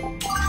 Bye.